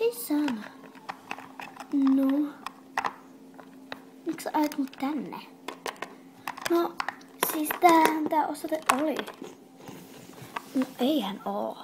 Jason. No. Miksi sä ajat mut tänne? No, siis tämähän tää osoite oli. No eihän oo.